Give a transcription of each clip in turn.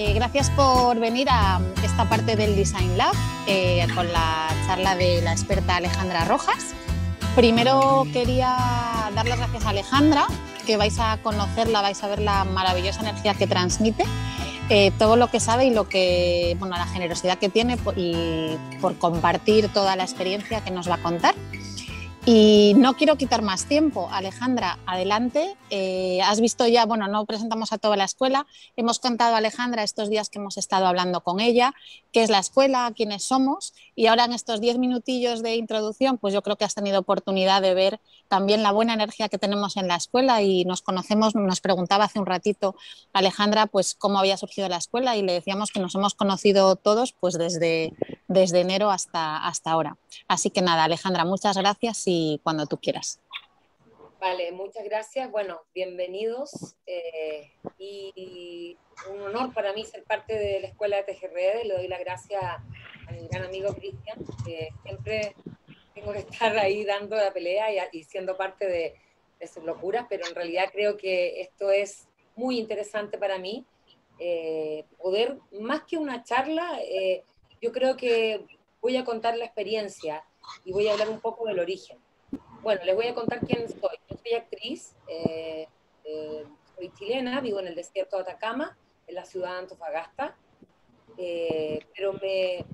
Eh, gracias por venir a esta parte del Design Lab eh, con la charla de la experta Alejandra Rojas. Primero quería dar las gracias a Alejandra, que vais a conocerla, vais a ver la maravillosa energía que transmite, eh, todo lo que sabe y lo que, bueno, la generosidad que tiene y por compartir toda la experiencia que nos va a contar. Y no quiero quitar más tiempo. Alejandra, adelante. Eh, has visto ya, bueno, no presentamos a toda la escuela. Hemos contado a Alejandra estos días que hemos estado hablando con ella, qué es la escuela, quiénes somos. Y ahora en estos diez minutillos de introducción, pues yo creo que has tenido oportunidad de ver también la buena energía que tenemos en la escuela y nos conocemos, nos preguntaba hace un ratito Alejandra, pues cómo había surgido la escuela y le decíamos que nos hemos conocido todos pues desde, desde enero hasta, hasta ahora. Así que nada, Alejandra, muchas gracias y cuando tú quieras. Vale, muchas gracias. Bueno, bienvenidos. Eh, y un honor para mí ser parte de la escuela de TGRD. Le doy la gracias a mi gran amigo Cristian, que siempre que estar ahí dando la pelea y, siendo parte de, sus locuras, pero en realidad creo que esto es muy interesante para mí. Eh, poder, más que una charla, eh, yo creo que voy a contar la experiencia y voy a hablar un poco del origen. Bueno, les voy a contar quién soy. Yo soy actriz, eh, eh, soy chilena, vivo en el desierto de Atacama, en la ciudad de Antofagasta, eh, pero me,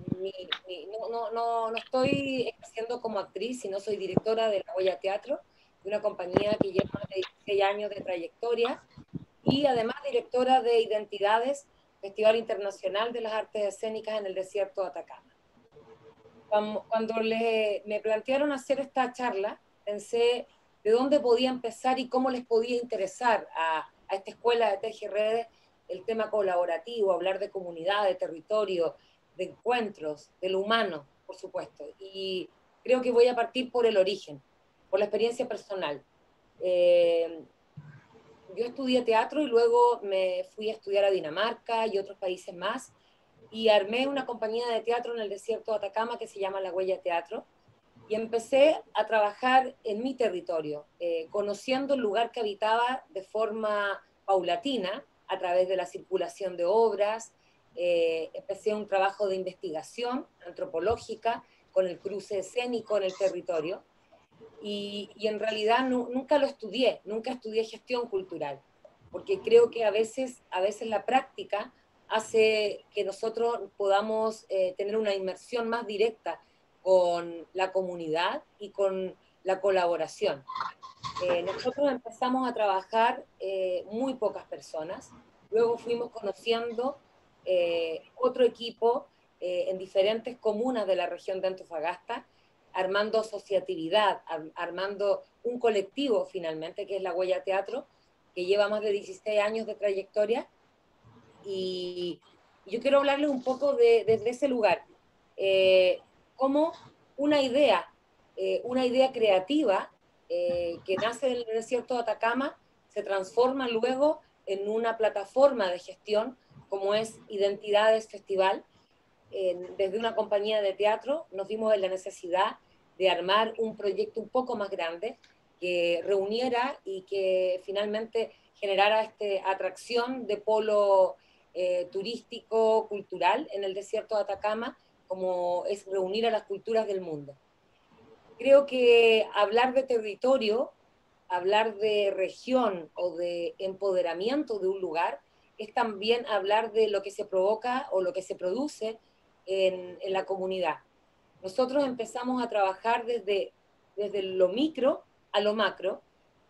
no, no, no, no, estoy ejerciendo como actriz, sino soy directora de La Huella Teatro, una compañía que lleva más de 16 años de trayectoria, y además directora de Identidades, Festival Internacional de las Artes Escénicas en el desierto de Atacama. Cuando, le, me plantearon hacer esta charla, pensé de dónde podía empezar y cómo les podía interesar a, esta escuela de TG el tema colaborativo, hablar de comunidad, de territorio, de encuentros, de lo humano, por supuesto. Y creo que voy a partir por el origen, por la experiencia personal. Eh, yo estudié teatro y luego me fui a estudiar a Dinamarca y otros países más y armé una compañía de teatro en el desierto de Atacama que se llama La Huella Teatro y empecé a trabajar en mi territorio, eh, conociendo el lugar que habitaba de forma paulatina a través de la circulación de obras. Eh, empecé un trabajo de investigación antropológica con el cruce escénico en el territorio y, en realidad nunca lo estudié, nunca estudié gestión cultural, porque creo que a veces, a veces la práctica hace que nosotros podamos eh, tener una inmersión más directa con la comunidad y con la colaboración. Eh, nosotros empezamos a trabajar eh, muy pocas personas, luego fuimos conociendo eh, otro equipo en diferentes comunas de la región de Antofagasta, armando asociatividad, armando un colectivo finalmente, que es la Huella Teatro, que lleva más de 16 años de trayectoria. Y yo quiero hablarles un poco de, desde ese lugar como una idea, eh, una idea creativa eh, que nace del desierto de Atacama, se transforma luego en una plataforma de gestión como es Identidades Festival. desde una compañía de teatro nos vimos en la necesidad de armar un proyecto un poco más grande que reuniera y que finalmente generara esta atracción de polo eh, turístico, cultural en el desierto de Atacama como es reunir a las culturas del mundo. Creo que hablar de territorio, hablar de región o de empoderamiento de un lugar, es también hablar de lo que se provoca o lo que se produce en, la comunidad. Nosotros empezamos a trabajar desde, desde lo micro a lo macro,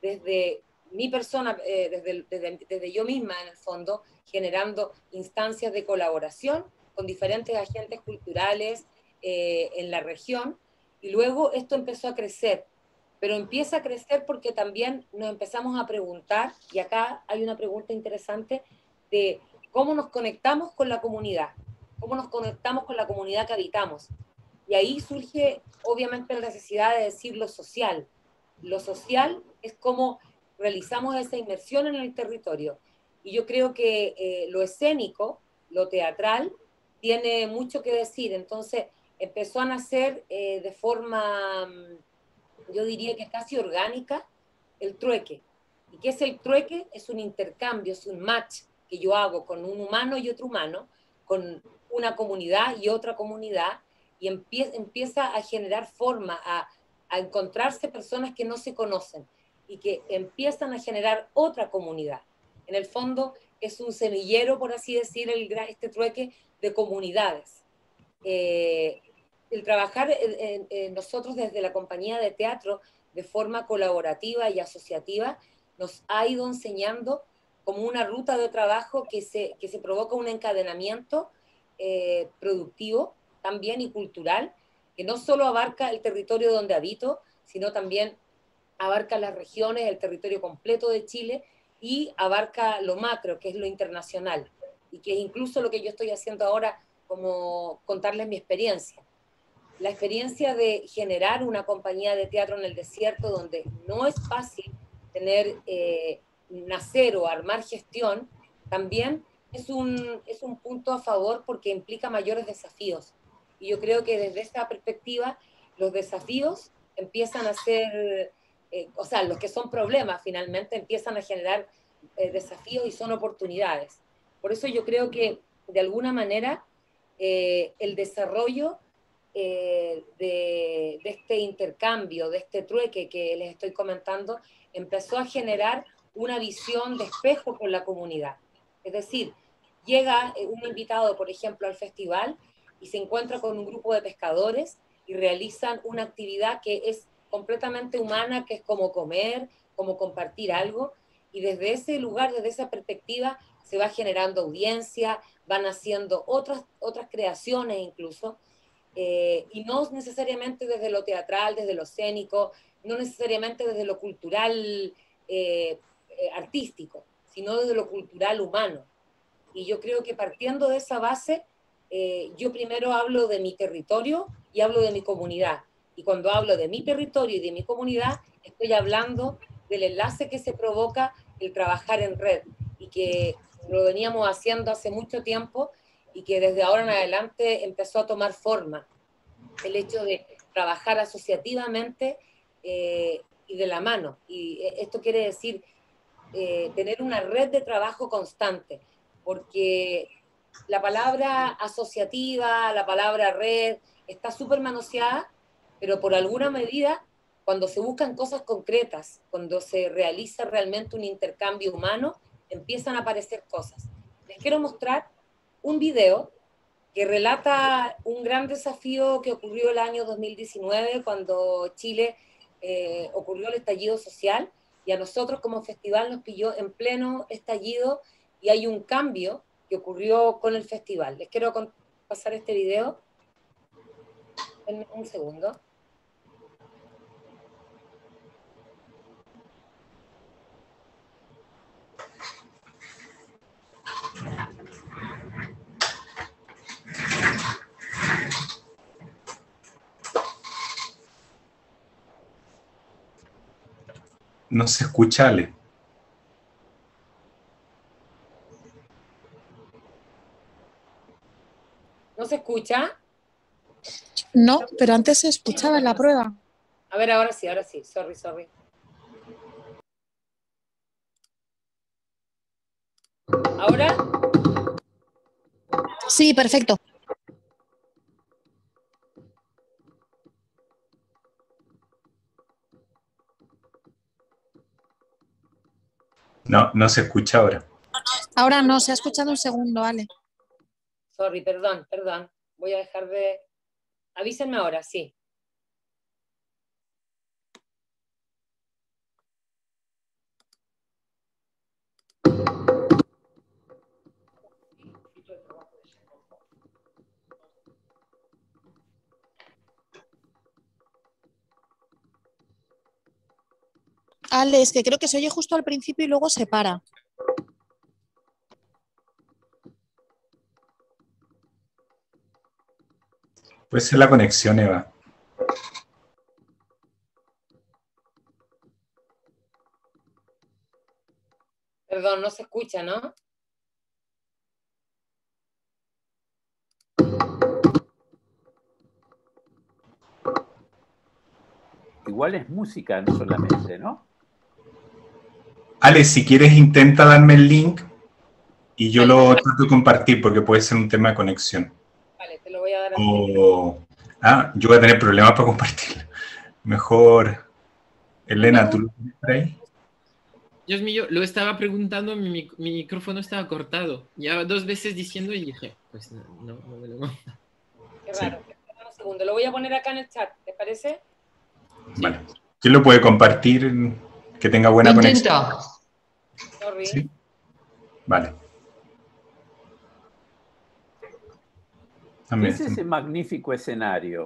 desde mi persona, eh, desde, desde, desde, yo misma en el fondo, generando instancias de colaboración con diferentes agentes culturales eh, en la región, y luego esto empezó a crecer, pero empieza a crecer porque también nos empezamos a preguntar, y acá hay una pregunta interesante, de cómo nos conectamos con la comunidad, cómo nos conectamos con la comunidad que habitamos. Y ahí surge obviamente la necesidad de decir lo social. Lo social es cómo realizamos esa inmersión en el territorio. Y yo creo que eh, lo escénico, lo teatral, tiene mucho que decir. Entonces empezó a nacer eh, de forma, mm, yo diría que casi orgánica, el trueque. ¿Y qué es el trueque? Es un intercambio, es un match que yo hago con un humano y otro humano, con una comunidad y otra comunidad, y empieza a generar forma, a, a encontrarse personas que no se conocen y que empiezan a generar otra comunidad. En el fondo es un semillero, por así decir, el, este trueque de comunidades. Eh, el trabajar en, nosotros desde la compañía de teatro de forma colaborativa y asociativa nos ha ido enseñando como una ruta de trabajo que se, que se provoca un encadenamiento eh, productivo también y cultural, que no solo abarca el territorio donde habito, sino también abarca las regiones, el territorio completo de Chile y abarca lo macro, que es lo internacional, y que es incluso lo que yo estoy haciendo ahora, como contarles mi experiencia. La experiencia de generar una compañía de teatro en el desierto, donde no es fácil tener, eh, nacer o armar gestión, también es un, es un punto a favor porque implica mayores desafíos. Y yo creo que desde esta perspectiva, los desafíos empiezan a ser eh, o sea, los que son problemas finalmente empiezan a generar eh, desafíos y son oportunidades. Por eso yo creo que de alguna manera eh, el desarrollo de, de, este intercambio, de este trueque que les estoy comentando, empezó a generar una visión de espejo con la comunidad. Es decir, llega un invitado, por ejemplo, al festival y se encuentra con un grupo de pescadores y realizan una actividad que es completamente humana, que es como comer, como compartir algo, y desde ese lugar, desde esa perspectiva, se va generando audiencia, van haciendo otras, otras creaciones incluso, eh, y no necesariamente desde lo teatral, desde lo escénico, no necesariamente desde lo cultural eh, eh, artístico, sino desde lo cultural humano. Y yo creo que partiendo de esa base, yo primero hablo de mi territorio y hablo de mi comunidad. Y cuando hablo de mi territorio y de mi comunidad, estoy hablando del enlace que se provoca el trabajar en red y que lo veníamos haciendo hace mucho tiempo y que desde ahora en adelante empezó a tomar forma. El hecho de trabajar asociativamente eh, y de la mano. Y eh, esto quiere decir eh, tener una red de trabajo constante, porque la palabra asociativa, la palabra red, está súper manoseada pero por alguna medida, cuando se buscan cosas concretas, cuando se realiza realmente un intercambio humano, empiezan a aparecer cosas. Les quiero mostrar un video que relata un gran desafío que ocurrió el año 2019 cuando Chile eh, ocurrió el estallido social y a nosotros como festival nos pilló en pleno estallido y hay un cambio que ocurrió con el festival. Les quiero pasar este video. un segundo. No se escucha, Ale. ¿No se escucha? No, pero antes se escuchaba en la prueba. A ver, ahora sí, ahora sí. Sorry, sorry. ¿Ahora? Sí, perfecto. No, no se escucha ahora. Ahora no, se ha escuchado un segundo, Ale. Sorry, perdón, perdón. Voy a dejar de... Avísenme ahora, sí. Ale, es que creo que se oye justo al principio y luego se para. Puede ser la conexión, Eva. Perdón, no se escucha, ¿no? Igual es música, no solamente, ¿no? Ale, si quieres intenta darme el link Y yo lo trato de compartir porque puede ser un tema de conexión. Vale, te lo voy a dar a ti. O, ah, yo voy a tener problemas para compartirlo. Mejor, Elena, ¿tú lo tienes por ahí? Dios mío, lo estaba preguntando, mi, mic- mi micrófono estaba cortado. Ya dos veces diciendo y dije, pues no, no, no me lo Qué Sí. raro. Espera un segundo, lo voy a poner acá en el chat, ¿te parece? Vale. ¿Quién lo puede compartir que tenga buena Lo conexión? intento. Sorry. Sí. Vale. ¿Qué También. es ese magnífico escenario?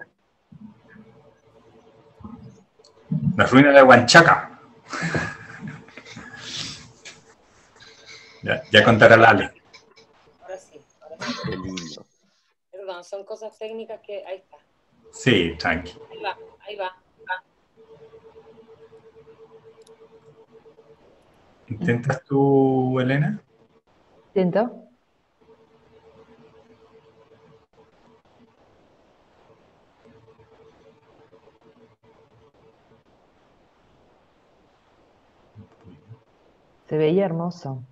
La ruina de Huanchaca. ya, ya contará la Ale. Ahora sí, ahora sí. Qué lindo. Perdón, son cosas técnicas que. Ahí está. Sí, tranqui. Ahí va, ahí va. ¿Intentas tú, Elena? Intento. Se veía hermoso.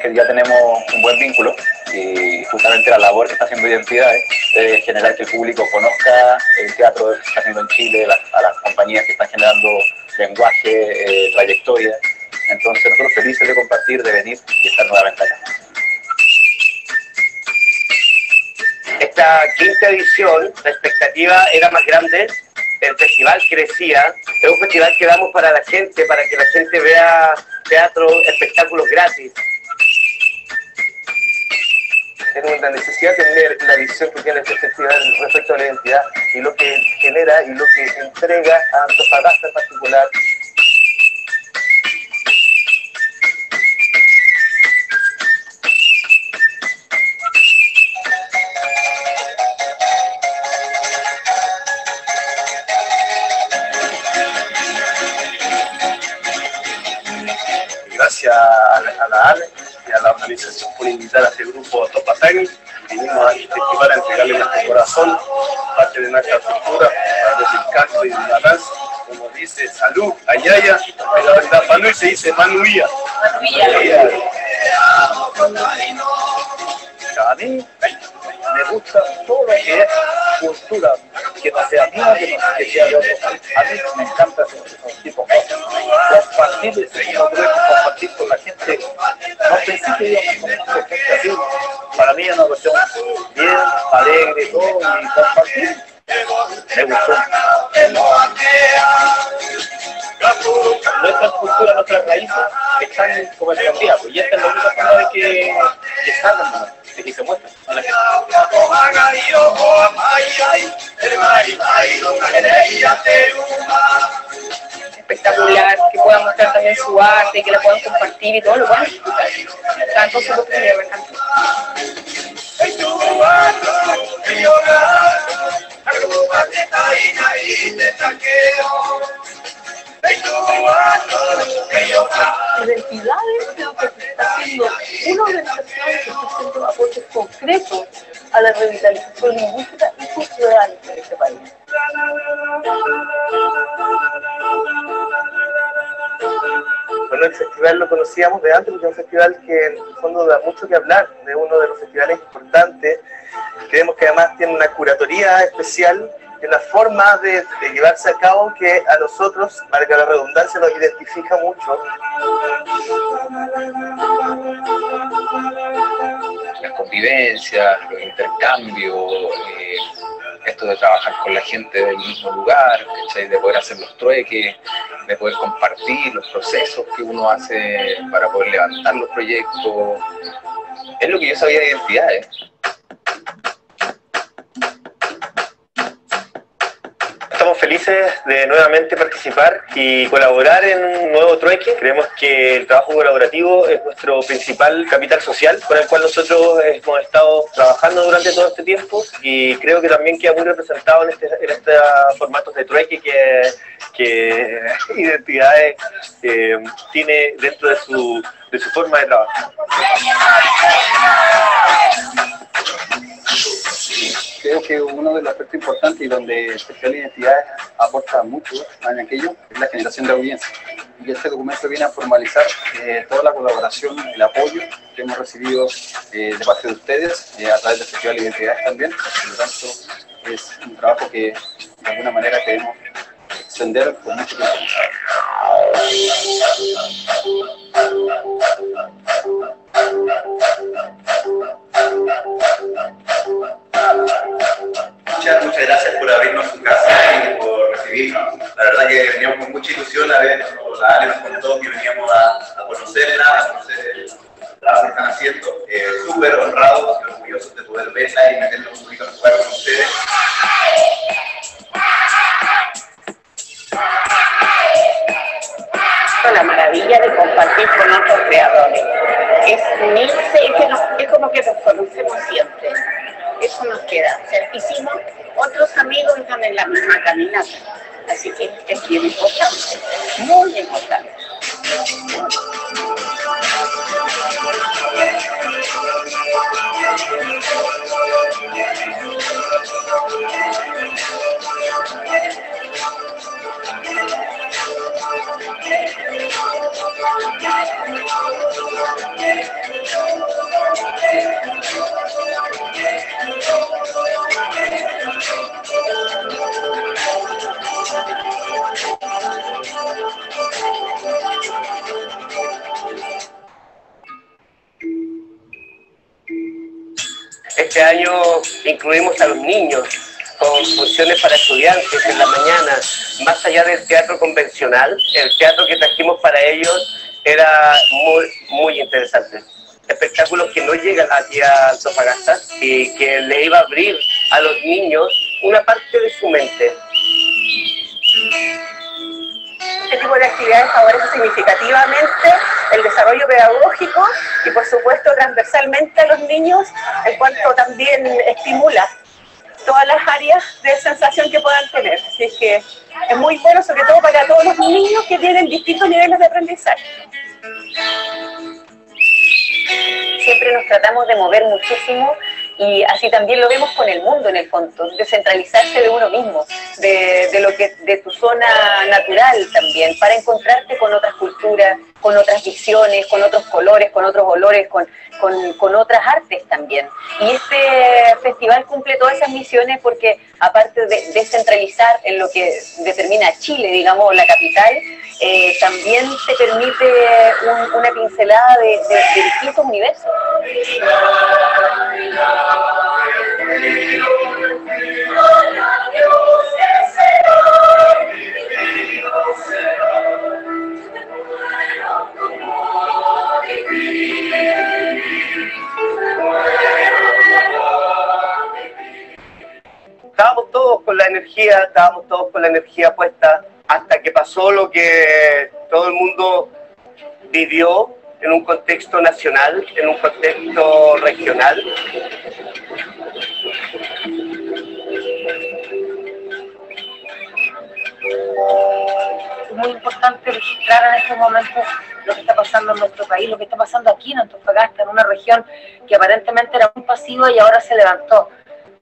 Que ya tenemos un buen vínculo y justamente la labor que está haciendo Identidades es generar que el público conozca el teatro que está haciendo en Chile, a las compañías que están generando lenguaje, eh, trayectoria. Entonces nosotros felices de compartir, de venir y estar nuevamente acá. esta quinta edición, la expectativa era más grande, el festival crecía, es un festival que damos para la gente, para que la gente vea teatro, espectáculos gratis. Una necesidad tener la visión que tiene este festival respecto a la identidad y lo que genera y lo que entrega a Antofagasta en particular. Gracias a la, a la ALE y a la organización por invitar a este grupo Topatani. Vinimos a este festival a entregarle nuestro corazón, parte de nuestra cultura, parte del canto y de la danza. Como dice salud, ayaya, en la verdad se dice manuía. Manuía. A mí me gusta todo lo que es cultura, que no sea mía, que, no, sea de otro. A mí me encanta ese ese tipo de cosas. Compartir, que compartir con la gente. No pensé que íbamos a conocer gente así. Para mí es una cuestión bien, alegre, todo, y compartir. Me gustó. Nuestras culturas, nuestras raíces están como el cambiado, y esta es la única forma de que, que salgan. De que se muestren a la gente. espectacular, que puedan mostrar también su arte, que la puedan compartir y todo lo puedan disfrutar. Tanto su oportunidad, me encanta. Identidades creo que está haciendo una organización que está haciendo aportes concretos a la revitalización lingüística y cultural de este país. Bueno, el festival lo conocíamos de antes porque es un festival que en el fondo da mucho que hablar, de uno de los festivales importantes. Creemos que además tiene una curatoría especial y una forma de, llevarse a cabo que a nosotros, marca la redundancia, nos identifica mucho. las convivencias, los intercambios, eh, esto de trabajar con la gente del mismo lugar, de poder hacer los trueques, de poder compartir los procesos que uno hace para poder levantar los proyectos. Es lo que yo sabía de identidades. Felices de nuevamente participar y colaborar en un nuevo trueque. Creemos que el trabajo colaborativo es nuestro principal capital social con el cual nosotros hemos estado trabajando durante todo este tiempo y creo que también queda muy representado en, este, en estos formatos de trueque que, que Identidades eh, tiene dentro de su, de su forma de trabajo. Creo que uno de los aspectos importantes y donde Especial Identidades aporta mucho en aquello es la generación de audiencia. Y este documento viene a formalizar eh, toda la colaboración, el apoyo que hemos recibido eh, de parte de ustedes eh, a través de Identidades también. Por lo tanto, es un trabajo que de alguna manera queremos extender por mucho tiempo. Muchas, muchas gracias por abrirnos su casa y por recibirnos. La verdad que veníamos con mucha ilusión a ver, la Ale nos contó que veníamos a, conocerla, a conocer el trabajo que están haciendo. Eh, Súper honrados y orgullosos de poder verla y meternos un poquito con ustedes. La maravilla de compartir con otros creadores. Es unirse, es, que es como que nos conocemos siempre. Eso nos queda. O hicimos otros amigos están en la misma caminata. Así que es bien importante, muy importante. Este año incluimos a los niños con funciones para estudiantes en la mañana, más allá del teatro convencional, el teatro que trajimos para ellos era muy, muy interesante. Espectáculos que no llegan aquí a Antofagasta y que le iba a abrir a los niños una parte de su mente. Este tipo de actividades favorece significativamente el desarrollo pedagógico y por supuesto transversalmente a los niños, en cuanto también estimula todas las áreas de sensación que puedan tener. Así que es muy bueno, sobre todo para todos los niños que tienen distintos niveles de aprendizaje. Siempre nos tratamos de mover muchísimo y así también lo vemos con el mundo en el fondo, descentralizarse de uno mismo, de, de, lo que, de tu zona natural también, para encontrarte con otras culturas, con otras visiones, con otros colores, con otros olores, con, con, con otras artes también. Y este festival cumple todas esas misiones porque aparte de descentralizar en lo que determina Chile, digamos, la capital, eh, también te permite un, una pincelada de, de, de distintos universos. Pasó lo que todo el mundo vivió en un contexto nacional, en un contexto regional. Es muy importante registrar en estos momentos lo que está pasando en nuestro país, lo que está pasando aquí en Antofagasta, en una región que aparentemente era muy pasiva y ahora se levantó.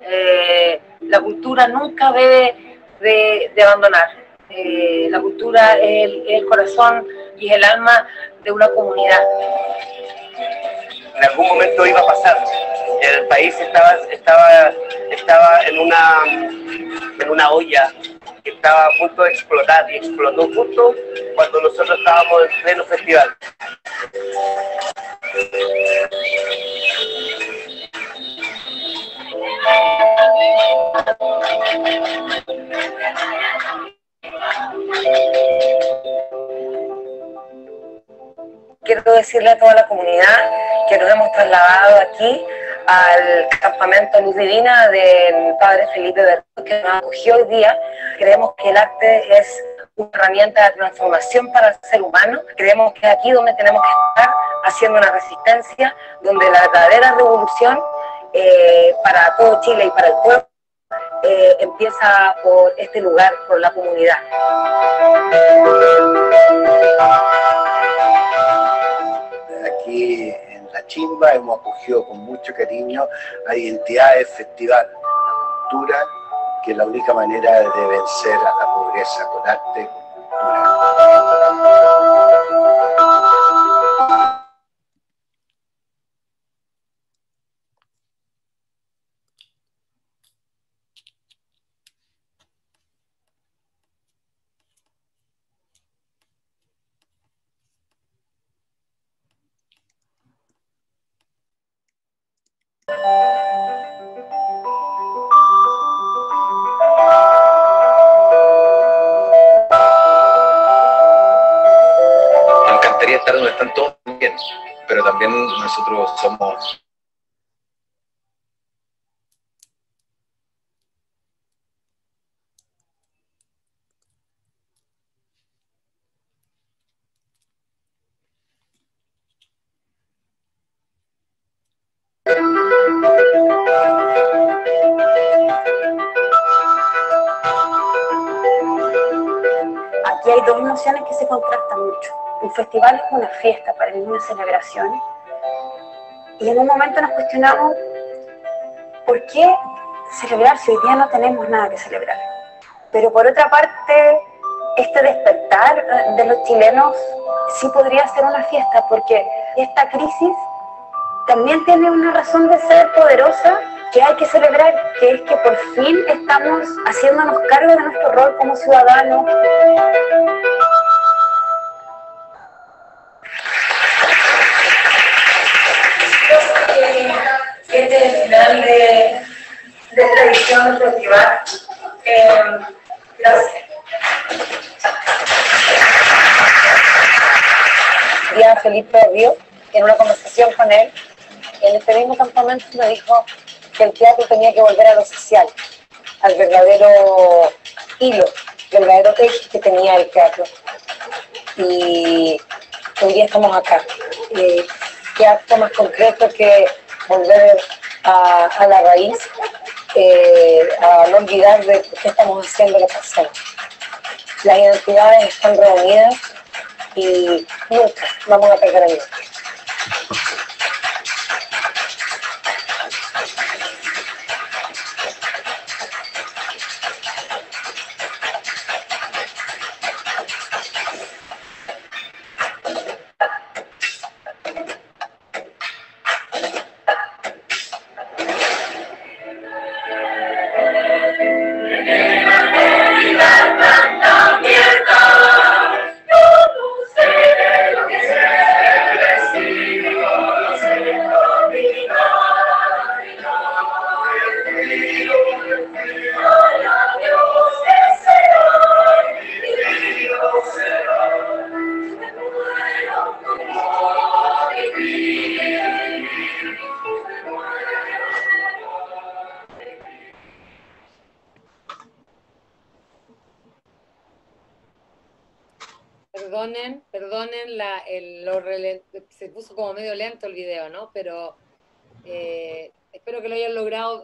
Eh, la cultura nunca debe de, de abandonar. Eh, la cultura es el, corazón y es el alma de una comunidad. En algún momento iba a pasar. El país estaba, estaba, estaba en, una, en una olla que estaba a punto de explotar y explotó justo cuando nosotros estábamos en pleno festival. Quiero decirle a toda la comunidad que nos hemos trasladado aquí al campamento Luz Divina del Padre Felipe Berto, que nos acogió hoy día. Creemos que el arte es una herramienta de transformación para el ser humano. Creemos que es aquí donde tenemos que estar haciendo una resistencia, donde la verdadera revolución eh, para todo Chile y para el pueblo eh, empieza por este lugar, por la comunidad. Aquí en La Chimba hemos acogido con mucho cariño a identidades festival, la cultura, que es la única manera de vencer a la pobreza con arte festival es una fiesta, para mí una celebración. Y en un momento nos cuestionamos, ¿por qué celebrar si hoy día no tenemos nada que celebrar? Pero por otra parte, este despertar eh, de los chilenos sí podría ser una fiesta, porque esta crisis también tiene una razón de ser poderosa que hay que celebrar, que es que por fin estamos haciéndonos cargo de nuestro rol como ciudadanos. De, de esta edición del festival. Eh, gracias. Día Felipe Río, en una conversación con él, en este mismo campamento me dijo que el teatro tenía que volver a lo social, al verdadero hilo, el verdadero eje que tenía el teatro. Y hoy día estamos acá. Qué acto más concreto que volver a, a la raíz, eh, a no olvidar de qué estamos haciendo las personas. Las identidades están reunidas y nunca vamos a perder el norte.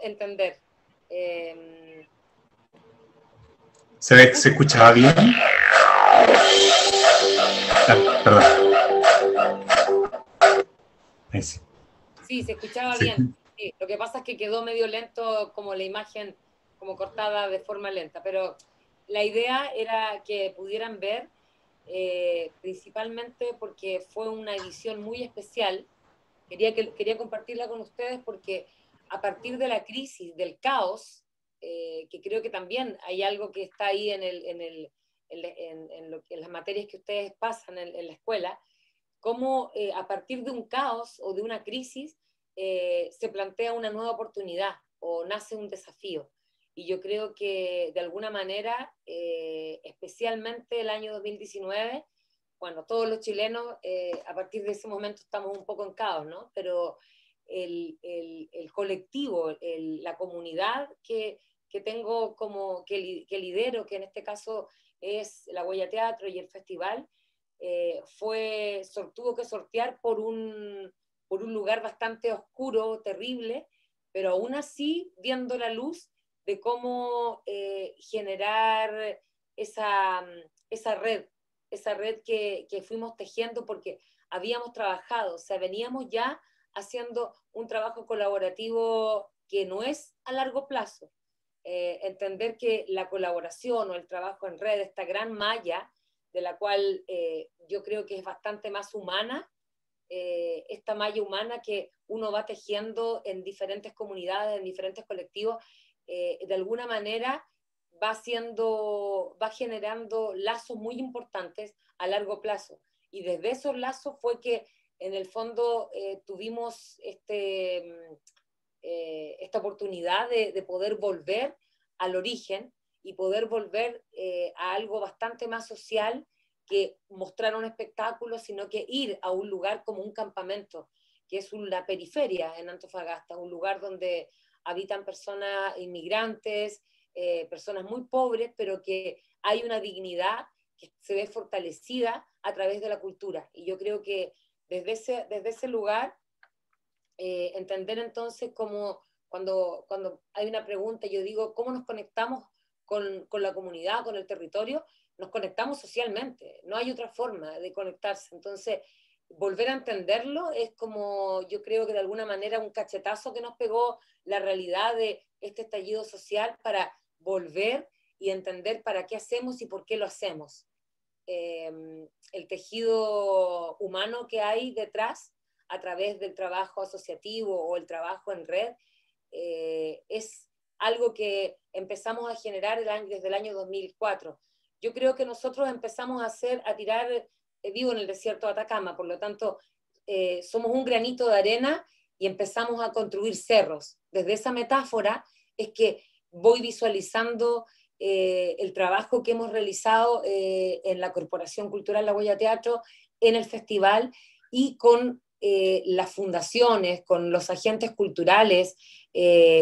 Entender. Eh, ¿Se ve que se escuchaba bien? Ah, perdón. Ahí sí. sí, se escuchaba Sí. bien. Sí, lo que pasa es que quedó medio lento como la imagen, como cortada de forma lenta, pero la idea era que pudieran ver, eh, principalmente porque fue una edición muy especial. Quería, que, quería compartirla con ustedes porque a partir de la crisis, del caos, eh, que creo que también hay algo que está ahí en, el, en, el, en, en- lo las materias que ustedes pasan en, la escuela, cómo eh, a partir de un caos o de una crisis eh, se plantea una nueva oportunidad o nace un desafío. Y yo creo que de alguna manera, especialmente el año 2019, bueno, todos los chilenos a partir de ese momento estamos un poco en caos, ¿no? Pero el, el, el colectivo, la comunidad que, que tengo como, que, que, lidero, que en este caso es la Huella Teatro y el festival, eh, fue, tuvo que sortear por un, por un lugar bastante oscuro, terrible, pero aún así viendo la luz de cómo eh, generar esa, esa red, esa red que, que, fuimos tejiendo porque habíamos trabajado, o sea, veníamos ya haciendo un trabajo colaborativo que no es a largo plazo. Eh, entender que la colaboración o el trabajo en red, esta gran malla, de la cual eh, yo creo que es bastante más humana, eh, esta malla humana que uno va tejiendo en diferentes comunidades, en diferentes colectivos, de alguna manera va, siendo, va generando lazos muy importantes a largo plazo. Y desde esos lazos fue que en el fondo eh, tuvimos este, mm, eh, esta oportunidad de, de, poder volver al origen y poder volver eh, a algo bastante más social que mostrar un espectáculo, sino que ir a un lugar como un campamento, que es una periferia en Antofagasta, un lugar donde habitan personas inmigrantes, personas muy pobres, pero que hay una dignidad que se ve fortalecida a través de la cultura. Y yo creo que desde ese, desde ese lugar, eh, entender entonces cómo, cuando, cuando hay una pregunta, yo digo, ¿cómo nos conectamos con, con, la comunidad, con el territorio? Nos conectamos socialmente, no hay otra forma de conectarse. Entonces, volver a entenderlo es como, yo creo que de alguna manera un cachetazo que nos pegó la realidad de este estallido social para volver y entender para qué hacemos y por qué lo hacemos. Em, el tejido humano que hay detrás a través del trabajo asociativo o el trabajo en red eh, es algo que empezamos a generar desde el año 2004. Yo creo que nosotros empezamos a hacer, a tirar, eh, vivo en el desierto de Atacama, por lo tanto, eh, somos un granito de arena y empezamos a construir cerros. Desde esa metáfora es que voy visualizando eh, el trabajo que hemos realizado eh, en la Corporación Cultural La Huella Teatro, en el festival y con eh, las fundaciones, con los agentes culturales,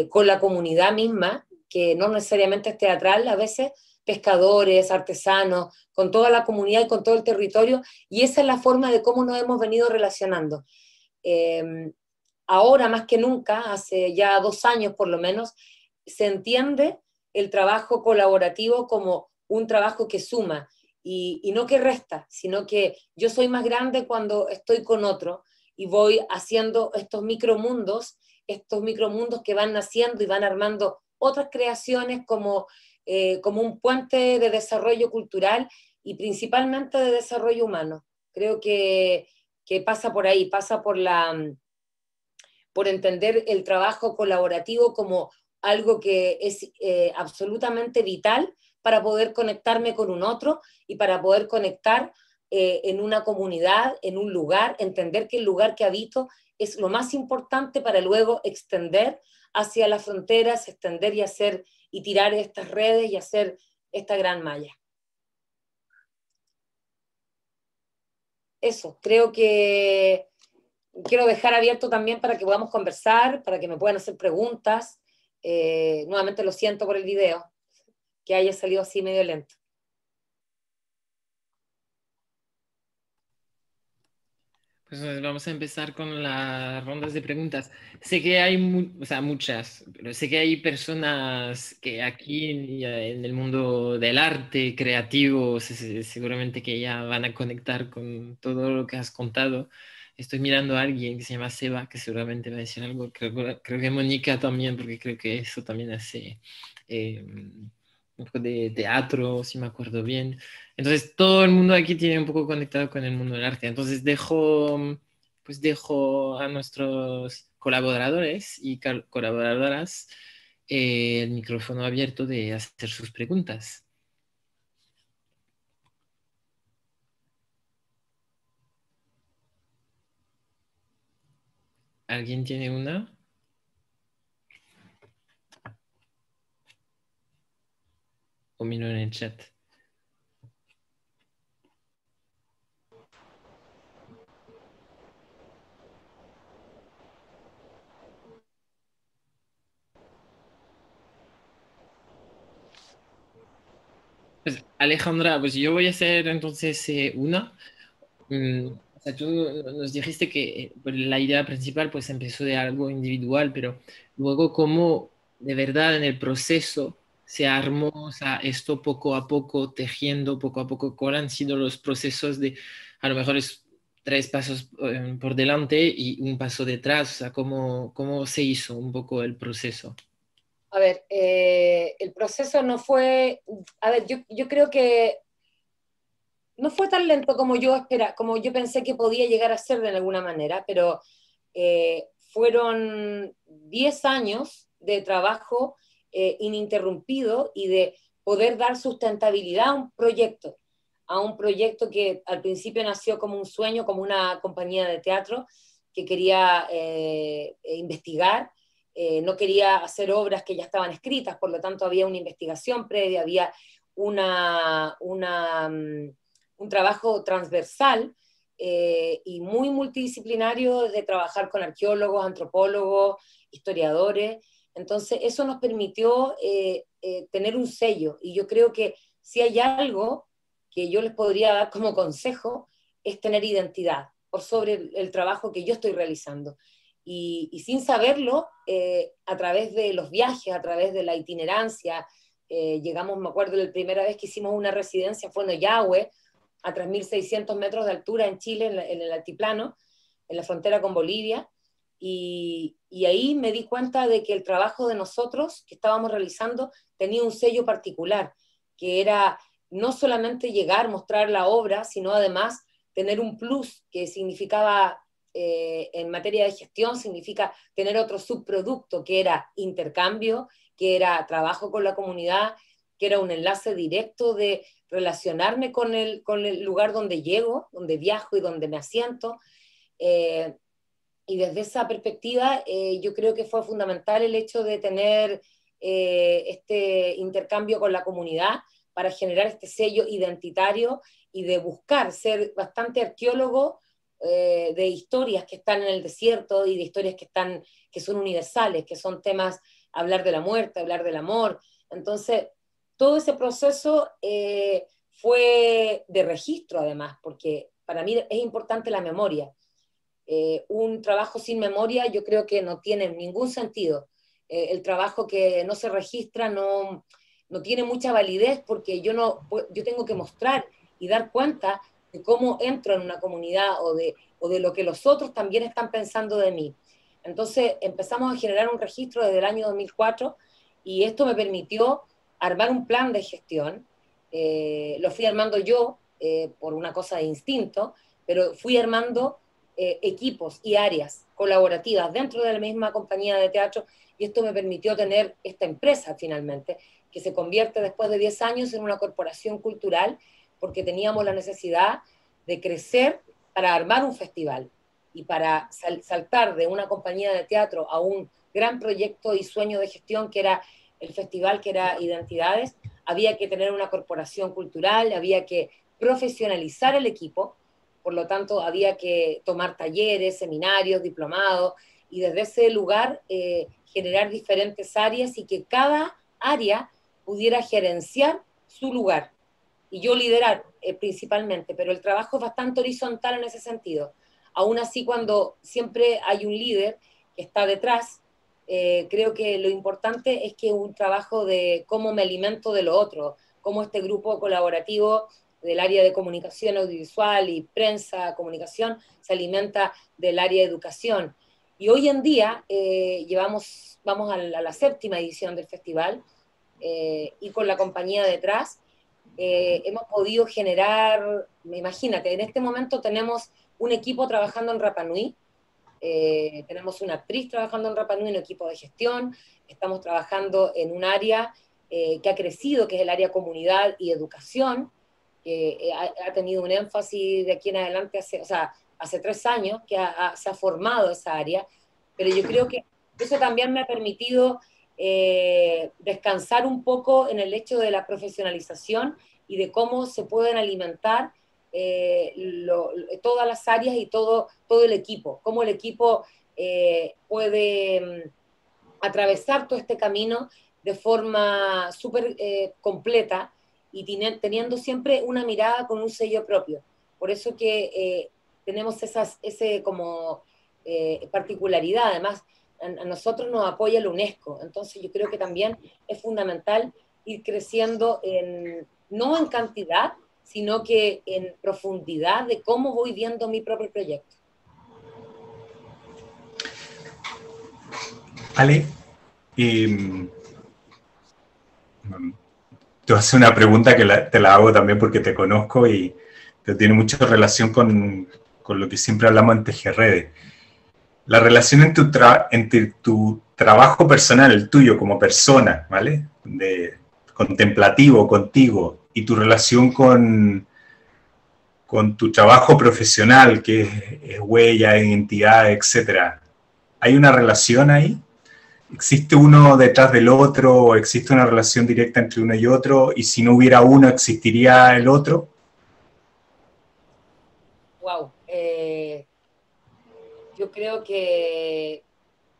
con la comunidad misma, que no necesariamente es teatral, a veces pescadores, artesanos, con toda la comunidad y con todo el territorio, y esa es la forma de cómo nos hemos venido relacionando. ahora más que nunca, hace ya dos años por lo menos, se entiende el trabajo colaborativo como un trabajo que suma y, no que resta, sino que yo soy más grande cuando estoy con otro y voy haciendo estos micromundos, estos micromundos que van naciendo y van armando otras creaciones como, eh, como un puente de desarrollo cultural y principalmente de desarrollo humano. Creo que, que pasa por ahí, pasa por, la, por entender el trabajo colaborativo como algo que es eh, absolutamente vital para poder conectarme con un otro y para poder conectar eh, en una comunidad, en un lugar, entender que el lugar que habito es lo más importante para luego extender hacia las fronteras, extender y hacer y tirar estas redes y hacer esta gran malla. Eso, creo que quiero dejar abierto también para que podamos conversar, para que me puedan hacer preguntas. Eh, nuevamente lo siento por el video, que haya salido así medio lento. Pues vamos a empezar con las rondas de preguntas. Sé que hay o sea, muchas, pero sé que hay personas que aquí en el mundo del arte creativo seguramente que ya van a conectar con todo lo que has contado estoy mirando a alguien que se llama Seba, que seguramente va a decir algo, creo, creo que Mónica también, porque creo que eso también hace eh, un poco de teatro, si me acuerdo bien. Entonces, todo el mundo aquí tiene un poco conectado con el mundo del arte. Entonces, dejo, pues dejo a nuestros colaboradores y colaboradoras eh, el micrófono abierto de hacer sus preguntas. ¿Alguien tiene una? O miro en el chat. Pues Alejandra, pues yo voy a hacer entonces eh, una. Mm, sea, tú nos dijiste que eh, pues, la idea principal pues empezó de algo individual, pero luego cómo de verdad en el proceso se armó o sea, esto poco a poco, tejiendo poco a poco, cuáles han sido los procesos de, a lo mejor es tres pasos eh, por delante y un paso detrás, o sea, cómo, cómo se hizo un poco el proceso. A ver, eh, el proceso no fue, a ver, yo, yo, creo que no fue tan lento como yo espera, como yo pensé que podía llegar a ser de alguna manera, pero eh, fueron 10 años de trabajo eh, ininterrumpido y de poder dar sustentabilidad a un proyecto, a un proyecto que al principio nació como un sueño, como una compañía de teatro que quería investigar eh, no quería hacer obras que ya estaban escritas, por lo tanto había una investigación previa, había una, mm, un trabajo transversal eh, y muy multidisciplinario de trabajar con arqueólogos, antropólogos, historiadores. Entonces, eso nos permitió eh, tener un sello y yo creo que si hay algo que yo les podría dar como consejo, es tener identidad por sobre el trabajo que yo estoy realizando y, sin saberlo, eh, a través de los viajes, a través de la itinerancia, eh, llegamos, me acuerdo, la primera vez que hicimos una residencia fue en Yahweh, a 3.600 metros de altura en Chile, en, el altiplano, en la frontera con Bolivia, y, y, ahí me di cuenta de que el trabajo de nosotros que estábamos realizando tenía un sello particular, que era no solamente llegar, mostrar la obra, sino además tener un plus que significaba eh, en materia de gestión significa tener otro subproducto que era intercambio, que era trabajo con la comunidad, que era un enlace directo de relacionarme con el, con el lugar donde llego, donde viajo y donde me asiento. Eh, y desde esa perspectiva, eh, yo creo que fue fundamental el hecho de tener este intercambio con la comunidad para generar este sello identitario y de buscar ser bastante arqueólogo eh, de historias que están en el desierto y de historias que, están, que son universales, que son temas, hablar de la muerte, hablar del amor. Entonces, todo ese proceso eh, fue de registro además, porque para mí es importante la memoria. Eh, un trabajo sin memoria yo creo que no tiene ningún sentido. el trabajo que no se registra no, no tiene mucha validez porque yo, no, yo tengo que mostrar y dar cuenta de cómo entro en una comunidad o de, o de lo que los otros también están pensando de mí. Entonces empezamos a generar un registro desde el año 2004 y esto me permitió armar un plan de gestión. Eh, lo fui armando yo eh, por una cosa de instinto, pero fui armando eh, equipos y áreas colaborativas dentro de la misma compañía de teatro y esto me permitió tener esta empresa finalmente, que se convierte después de 10 años en una corporación cultural porque teníamos la necesidad de crecer para armar un festival y para saltar de una compañía de teatro a un gran proyecto y sueño de gestión que era el festival, que era Identidades, había que tener una corporación cultural, había que profesionalizar el equipo, por lo tanto había que tomar talleres, seminarios, diplomados, y desde ese lugar eh, generar diferentes áreas y que cada área pudiera gerenciar su lugar y yo liderar eh, principalmente, pero el trabajo es bastante horizontal en ese sentido. Aún así, cuando siempre hay un líder que está detrás, eh, creo que lo importante es que un trabajo de cómo me alimento de lo otro, cómo este grupo colaborativo del área de comunicación audiovisual y prensa, comunicación, se alimenta del área de educación. Y hoy en día eh, llevamos, vamos a la, séptima edición del festival y con la compañía detrás eh, hemos podido generar, imagínate, en este momento tenemos un equipo trabajando en Rapanui, eh, tenemos una actriz trabajando en Rapanui, un equipo de gestión, estamos trabajando en un área eh, que ha crecido, que es el área comunidad y educación, que ha, tenido un énfasis de aquí en adelante, hace, o sea, hace tres años que se ha formado esa área, pero yo creo que eso también me ha permitido eh, descansar un poco en el hecho de la profesionalización y de cómo se pueden alimentar eh, todas las áreas y todo, todo el equipo, cómo el equipo eh, puede mm, atravesar todo este camino de forma súper completa y teniendo siempre una mirada con un sello propio. Por eso que eh, tenemos esas, ese como eh, particularidad. Además, a, nosotros nos apoya la UNESCO. Entonces yo creo que también es fundamental ir creciendo en, no en cantidad, sino que en profundidad de cómo voy viendo mi propio proyecto. Ale, em, te voy a hacer una pregunta que te la hago también porque te conozco y tiene mucha relación con, con, lo que siempre hablamos en TGRD. La relación entre tu, entre tu trabajo personal, el tuyo como persona, ¿vale? De, contemplativo contigo y tu relación con, con tu trabajo profesional, que es, huella, identidad, etc. ¿Hay una relación ahí? ¿Existe uno detrás del otro o existe una relación directa entre uno y otro? Y si no hubiera uno, ¿existiría el otro? Wow. Eh, yo creo que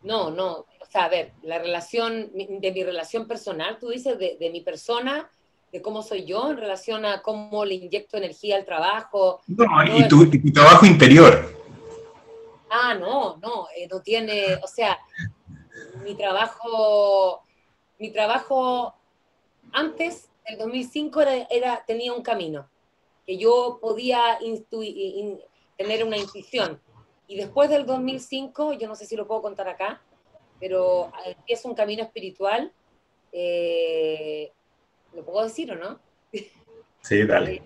no, no. O sea, a ver, la relación, de mi relación personal, tú dices, de, mi persona, de cómo soy yo en relación a cómo le inyecto energía al trabajo. No, y, tu, y tu trabajo interior. Ah, no, no, eh, no tiene, o sea, mi trabajo, mi trabajo antes del 2005 era, tenía un camino, que yo podía tener una intuición. Y después del 2005, yo no sé si lo puedo contar acá, pero empieza un camino espiritual. Eh, ¿Lo puedo decir o no? Sí, dale.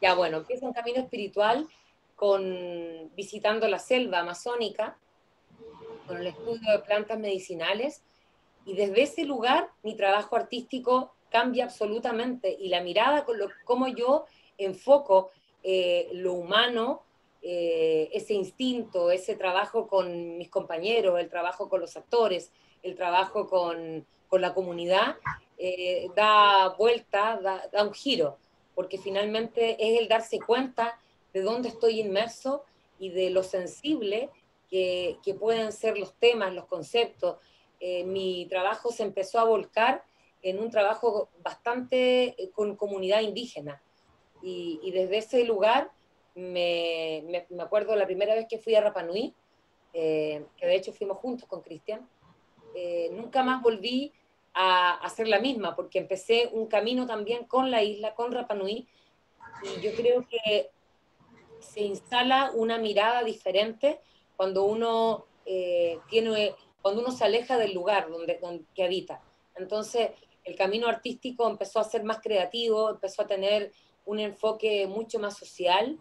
ya, bueno, empieza un camino espiritual con visitando la selva amazónica con el estudio de plantas medicinales y desde ese lugar mi trabajo artístico cambia absolutamente y la mirada con lo, cómo yo enfoco eh, lo humano, eh, ese instinto, ese trabajo con mis compañeros, el trabajo con los actores, el trabajo con, con la comunidad, eh, da vuelta, da, un giro, porque finalmente es el darse cuenta de dónde estoy inmerso y de lo sensible que, pueden ser los temas, los conceptos. Eh, mi trabajo se empezó a volcar en un trabajo bastante eh, con comunidad indígena. Y, desde ese lugar, me, me, acuerdo la primera vez que fui a Rapanui, eh, que de hecho fuimos juntos con Cristian, nunca más volví a, hacer la misma, porque empecé un camino también con la isla, con Rapanui, y yo creo que se instala una mirada diferente cuando uno eh, tiene, cuando uno se aleja del lugar donde, donde, que habita. Entonces, el camino artístico empezó a ser más creativo, empezó a tener un enfoque mucho más social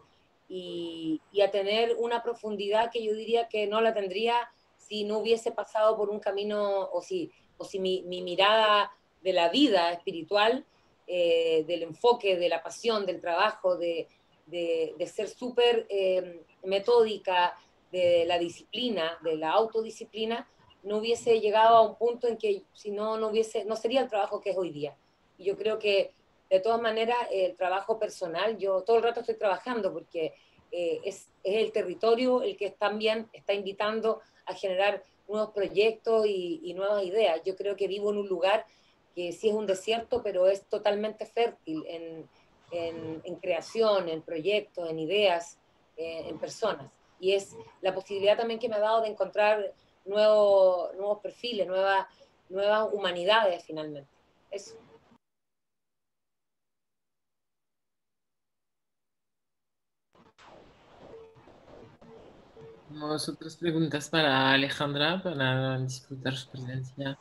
y, y, a tener una profundidad que yo diría que no la tendría si no hubiese pasado por un camino o si, si mi, mi mirada de la vida espiritual, eh, del enfoque, de la pasión, del trabajo, de, de, ser súper eh, metódica, de la disciplina, de la autodisciplina, no hubiese llegado a un punto en que si no, no hubiese, no sería el trabajo que es hoy día. Y yo creo que de todas maneras el trabajo personal, yo todo el rato estoy trabajando porque eh, es, el territorio el que también está invitando a generar nuevos proyectos y, nuevas ideas. Yo creo que vivo en un lugar que sí es un desierto, pero es totalmente fértil en, en, en creación, en proyectos, en ideas, eh, en personas y es la posibilidad también que me ha dado de encontrar nuevos, nuevos perfiles, nuevas, nuevas humanidades finalmente. Eso. Tenemos otras preguntas para Alejandra, para disfrutar su presencia,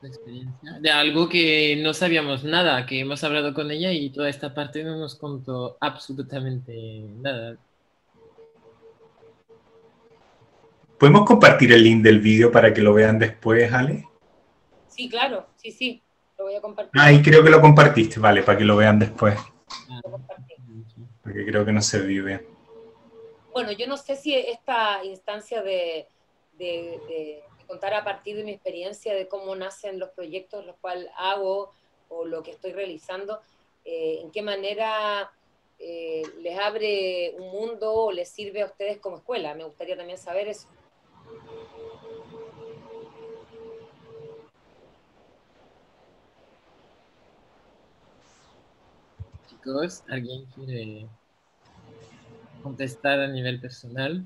su experiencia, de algo que no sabíamos nada, que hemos hablado con ella y toda esta parte no nos contó absolutamente nada. ¿Podemos compartir el link del vídeo para que lo vean después, Ale? Sí, claro, sí, sí, lo voy a compartir. Ah, y creo que lo compartiste, vale, para que lo vean después. Porque creo que no se vive. Bueno, yo no sé si esta instancia de, contar a partir de mi experiencia de cómo nacen los proyectos los cuales hago o lo que estoy realizando, eh, en qué manera eh, les abre un mundo o les sirve a ustedes como escuela. Me gustaría también saber eso. chicos, ¿alguien quiere contestar a nivel personal?